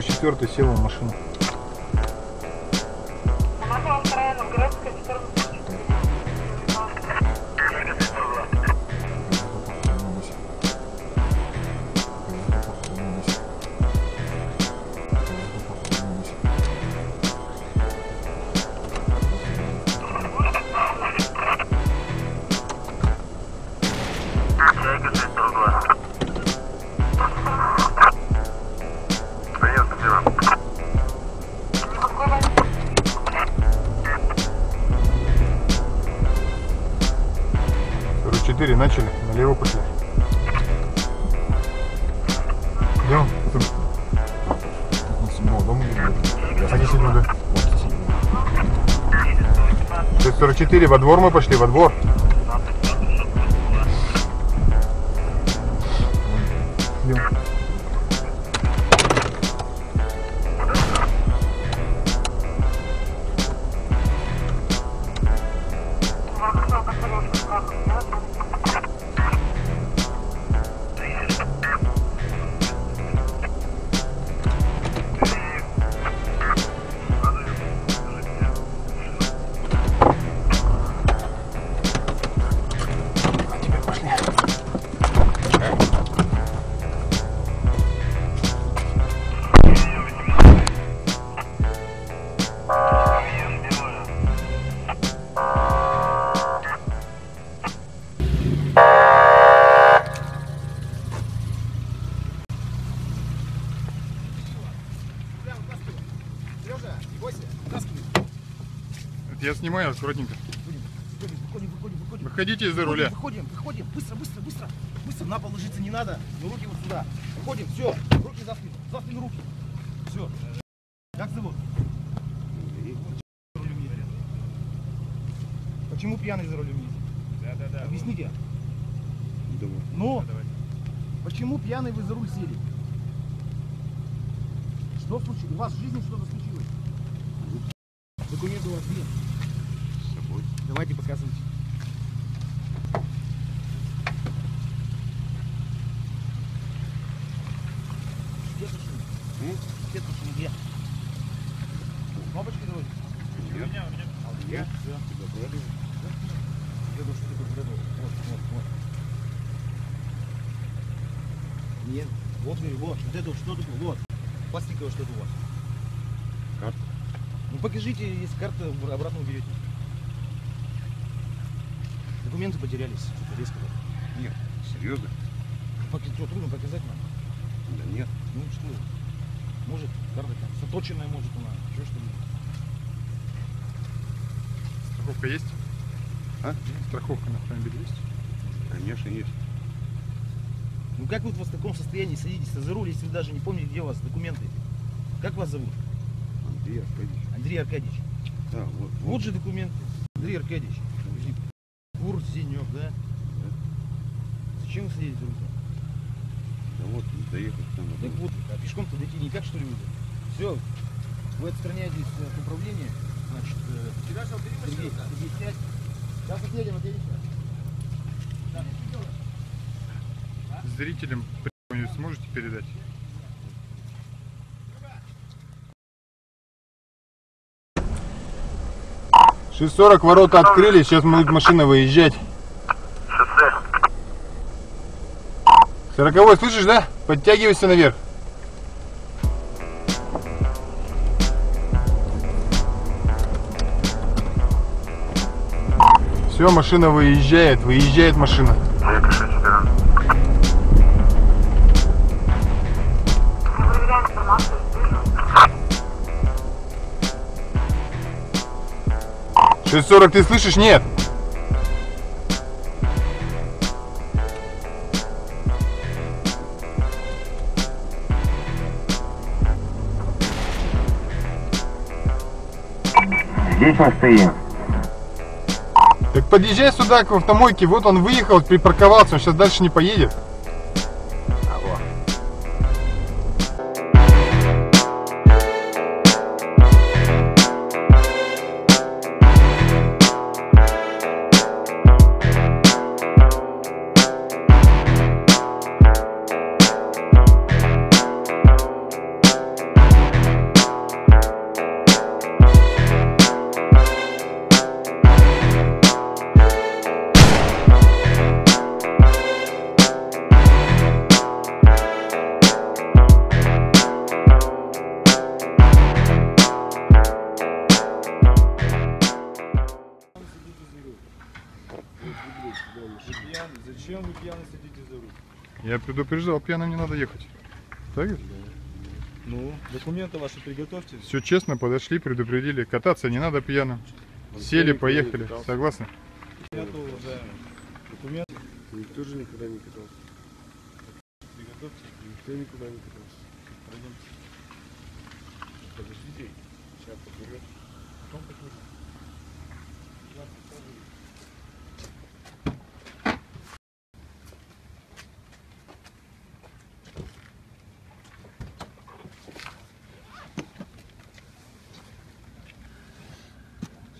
44 сел в машину. Налево пошли. Идем. Седьмого дома Они седьмого, да. 644, во двор мы пошли, во двор. Идем. Я снимаю аккуратненько. Выходим, выходим, выходим. Выходите из-за руля. Выходим, выходим. Быстро, быстро, быстро. Быстро, на пол ложиться не надо. Но руки вот сюда. Выходим, все. Руки за спину. За спину руки. Все. Как зовут? Почему пьяный за рулем едет? Да, да, да. Объясните. Ну, почему пьяный вы за руль сели? Что случилось? У вас в жизни что-то случилось? Документы у вас нет? Давайте показывайте. Где машина? Где машина? Где? Кнопочки давай. У меня, у меня. Все. Ты тут Вот, вот, вот. Нет. Вот, вот. Вот это вот что такое? Вот. Пластиковое что-то у вас. Карта. Ну покажите, если карта обратно уберете. Документы потерялись. Это резко. Нет, серьезно? Пок- что, трудно показать нам? Да нет. Ну что? Может, карта там заточенная может она. Что что ли? Страховка есть? А? Страховка на автомобиль есть? Конечно, есть. Ну как вы вот в таком состоянии садитесь за руль, если вы даже не помните, где у вас документы? Как вас зовут? Андрей Аркадьевич. Андрей Аркадьевич. Да, вот. Вот же документы. Андрей Аркадьевич. Да? Зачем вы садитесь за руль? Да вот, доехать там. Так вот, а пешком-то дойти никак, что ли, вы? Все, вы отстраняетесь от управления, значит, э, Сергей, Сергей, сядь. Сейчас отъедем, отъедем. Зрителям что-нибудь сможете передать? Шесть сорок ворота открыли, сейчас будет машина выезжать. Сороковой, слышишь, да? Подтягивайся наверх. Все, машина выезжает, выезжает машина. Шесть сорок, ты слышишь? Нет. Мы стоим. Так подъезжай сюда к автомойке, вот он выехал, припарковался, он сейчас дальше не поедет. Вы? Зачем вы пьяны садитесь за руль? Я предупреждал, пьяным не надо ехать. Так ведь? Да. Ну, документы ваши приготовьте. Все честно, подошли, предупредили. Кататься не надо пьяным. Ну, Андрей Сели, поехали. Катался. Согласны? Нету, уважаемый. Документы. Никто же никуда не катался. Приготовьте. Никто никуда не катался. Пройдемте. Подождите. Сейчас поговорим.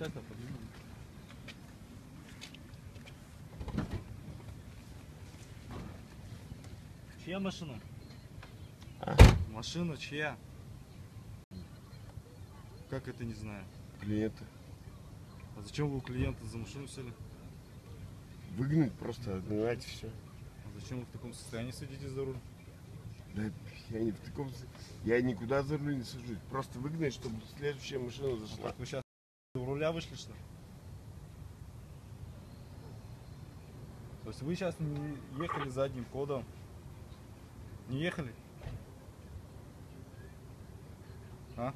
50, а поднимем. Чья машина? А? Машина чья? Как это не знаю? Клиента. А зачем вы у клиента за машину сели? Выгнать просто, отгнать все. А зачем вы в таком состоянии садитесь за руль? Да я не в таком... Я никуда за руль не сажусь. Просто выгнать, чтобы следующая машина зашла. Так, у руля вышли что? ли? То есть вы сейчас не ехали задним ходом? Не ехали? А?